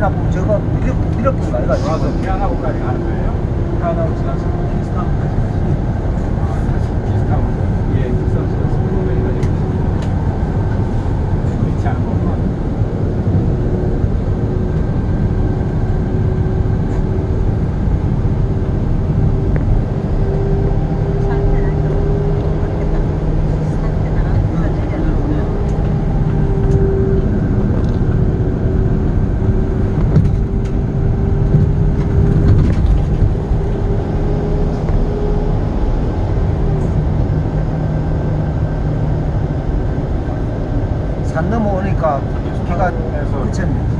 킨스턴하고 뭐 저거 밀어붙인 거 아이가? 맞아, 미안하고까지 가는 거예요? 미안하고 지나서 뭐 킨스턴까지 산 넘어오니까 비가 그쳤네.